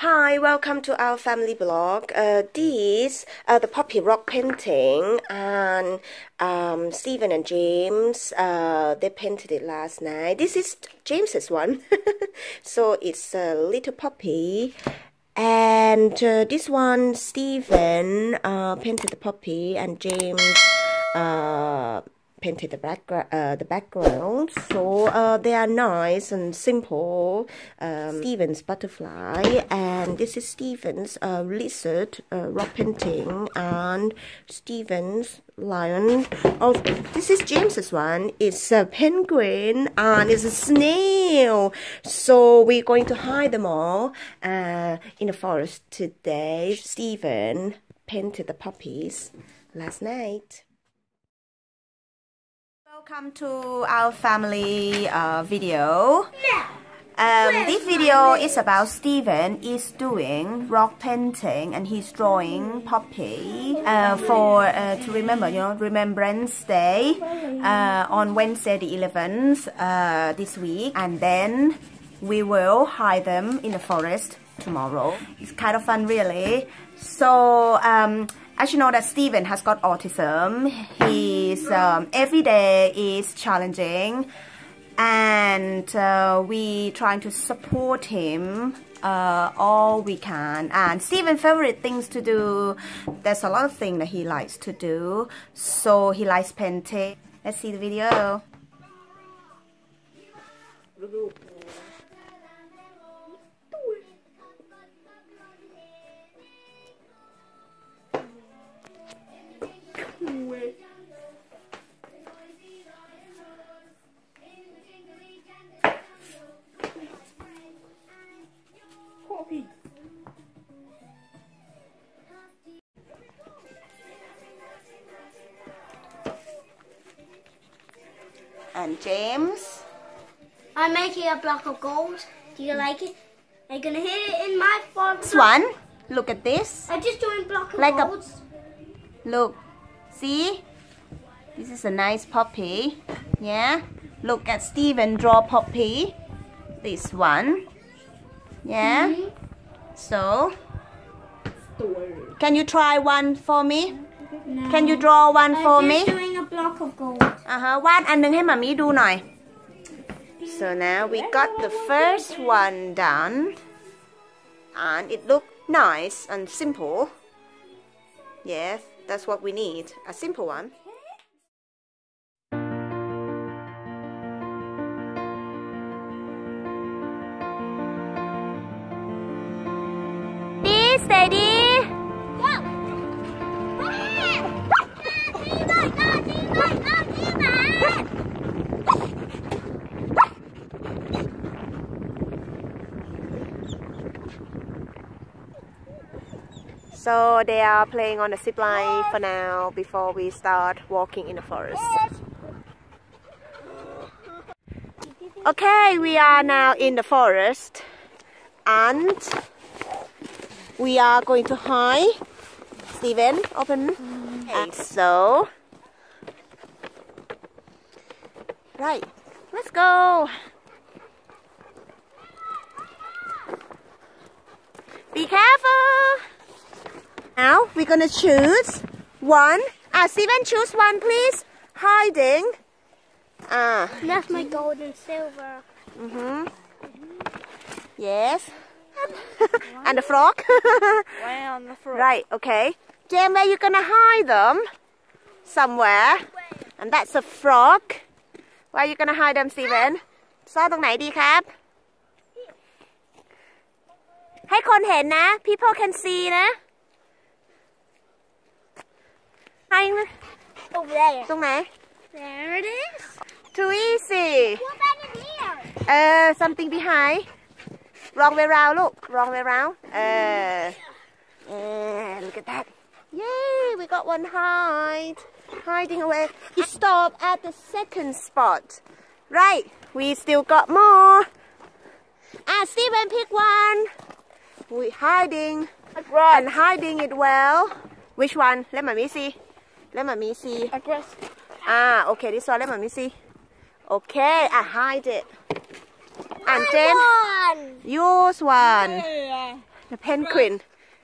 Hi, welcome to our family blog. Uh, these are the poppy rock painting, and um, Stephen and James uh, they painted it last night. This is James's one, so it's a little puppy. And uh, this one, Stephen uh, painted the puppy, and James uh, painted the background uh, the background. So uh, they are nice and simple. Um, Steven's butterfly. And this is Steven's uh, lizard uh, rock painting. And Steven's lion. Oh this is James's one. It's a penguin and it's a snail. So we're going to hide them all uh, in the forest today. Steven painted the poppies last night Welcome to our family uh, video. Um, this video is about Steven is doing rock painting and he's drawing poppy uh, for uh, to remember you know Remembrance Day uh, on Wednesday the 11th uh, this week and then we will hide them in the forest tomorrow. It's kind of fun really. So um, as you know that Steven has got autism. He's um, every day is challenging, and uh, we trying to support him uh, all we can. And Steven' favorite things to do. There's a lot of things that he likes to do. So he likes painting. Let's see the video. I'm making a block of gold. Do you like it? I'm gonna hit it in my farm. This one. Look at this. I'm just doing block of Like a- golds. Look. See? This is a nice puppy. Yeah? Look at Steven draw puppy. This one. Yeah? Mhm. So, can you try one for me? No. Can you draw one I'm for just me? doing a block of gold. อ่าฮะวาดอันหนึงให้มามีดูหน่อย so now we got the first one done. And it looked nice and simple. Yes that's what we need. A simple one So they are playing on the zip line for now before we start walking in the forest. Okay, we are now in the forest and we are going to hide. Steven, open. And so, right, let's go. Be careful. Now we're gonna choose one. Ah, Steven, choose one, please. Hiding. Ah. That's my gold and silver. Mhm. Yes. and the frog. Why on the front? right. Okay. Jem, where you gonna hide them? Somewhere. And that's a frog. Where are you gonna hide them, Steven? ซ่อนตรงไหนดีครับ ให้คนเห็นนะ people can see นะ ให้นะ Over there. ตรงไหน There it is. too easy What about in here? Uh, something behind. Wrong way round, look. Wrong way round. Uh, uh, look at that. Yay, we got one hide. Hiding away. You stop at the second spot. Right, we still got more. Ah, Steven, pick one. We hiding Right. and hiding it well. Which one? Let me see. Let me see. Aggressive. Ah, okay, this one. Let me see. Okay, I hide it. And then One. use one. Yeah. the penguin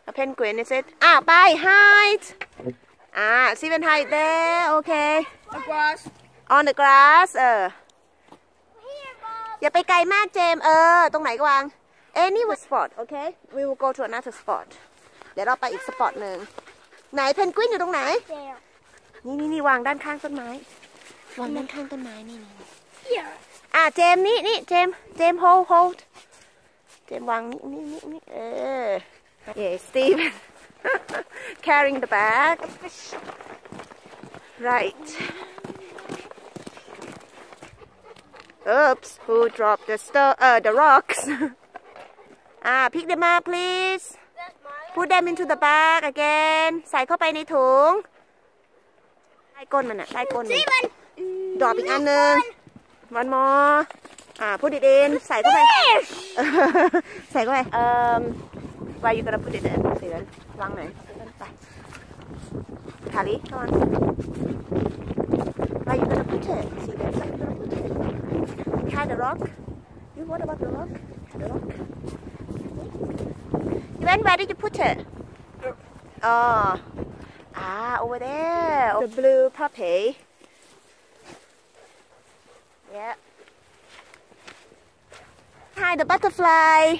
a penguin is it อะไป hide อ่า Steven hide there okay The grass. on the grass เออ Here, Bob. อย่าไปไกลมากเจมส์เออ ตรงไหนก็วาง any spot okay we will go to another spot เดี๋ยวเราไปอีกสปอตหนึ่งไหนเพนกวินอยู่ตรงไหน There. นี่นี่นี่วางด้านข้างต้นไม้ วางด้านข้างต้นไม้นี่นี่ Here. อะเจมส์นี่นี่เจมส์เจมส์ hold hold เจมส์วางนี่นี่นี่นี่เออ yeah Steven carrying the bag right oops who dropped the sto- uh the rocks อ่า pick them up please That's mine. put them into the bag again ใส่เข้าไปในถุงใต้ ก้นมันอะใต้ก้นมัน Steven. ดรอปอีกอันหนึ่ง one more อ่า put it in ใส่เข้าไป ใส่เข้าไป เอ่อ where you gonna put it in สิเดนวางไหนไปคาริ come on where you gonna put it สิเดน where you gonna put it behind the rock you what about the rock the rock Even where did you put it oh ah over there. The blue puppy. Yeah. Hide the butterfly.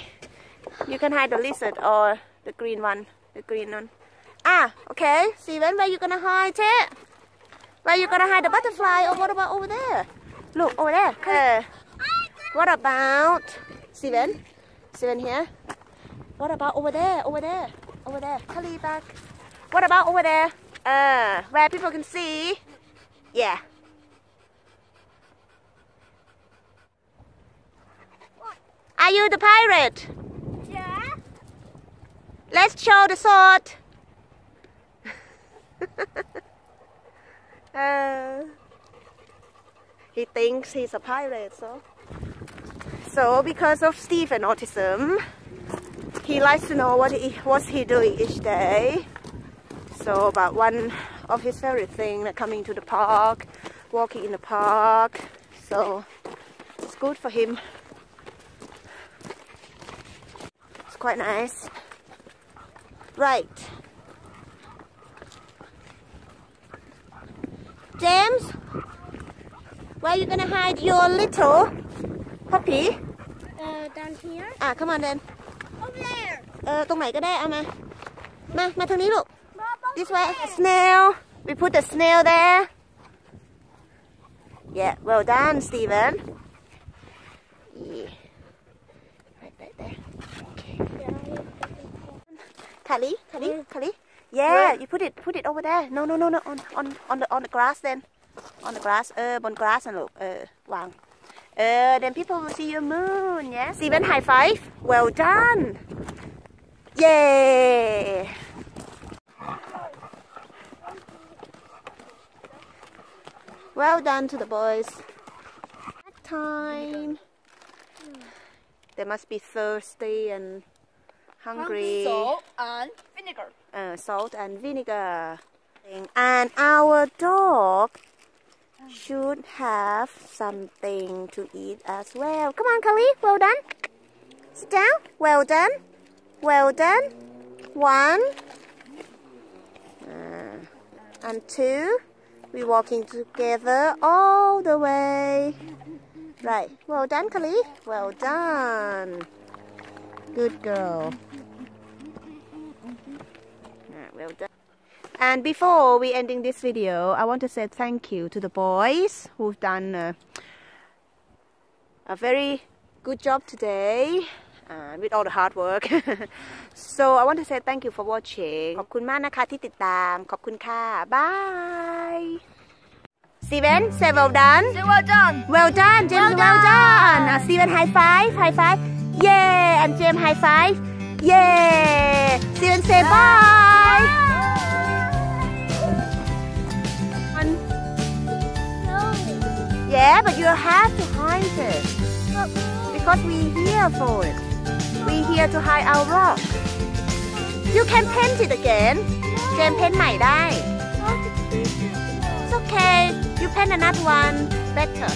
You can hide the lizard or the green one the green one. Ah okay. Steven where you gonna hide it? Where you gonna hide the butterfly? Or what about over there? Look over there. Uh, what about Steven? Steven here. What about over there? Over there. Over there. Kali back what about over there uh where people can see yeah Are you the pirate? Yeah. Let's show the sword. uh, he thinks he's a pirate, so. So, because of Stephen autism, he likes to know what he what's he doing each day So, about one of his favorite things, like coming to the park, walking in the park. So, it's good for him. It's quite nice. Right. James, where are you gonna hide your little puppy? Uh, down here. อ่ะ come on then Over there. เออ ตรงไหนก็ได้ เอามา มา มาทางนี้ลูก Bob, over this way, snail. We put the snail there. Yeah, well done, Stephen. Yeah. Right back there. Okay. Kali, Kali, mm. Yeah, you put it, put it over there. No, no, no, no, on, on, on the, on the grass then. On the grass, uh, on grass and look, uh, wang. Uh, then people will see your moon, yeah? Stephen, high five. Well done. Yay. Well done to the boys. Snack time. They must be thirsty and hungry. Salt and vinegar. Uh, salt and vinegar. And our dog should have something to eat as well. Come on, Kali. Well done. Sit down. Well done. Well done. One. Uh, and two. We're walking together all the way. Right. Well done, Kali. Well done. Good girl. Well done. And before we ending this video, I want to say thank you to the boys who've done uh, a very good job today uh, with all the hard work. so I want to say thank you for watching. ขอบคุณมากนะคะที่ติดตาม ขอบคุณค่ะ Bye. Steven, say well done. So well done. Well done, James. Well, done. Uh, Steven, high five. High five. Yeah. And James, high five. Yeah. Steven, say bye. One. No. Yeah, but you have to hide it because we here for it. We here to hide our rock. You can paint it again. เจม paint ใหม่ได้ It's okay. You paint another one better.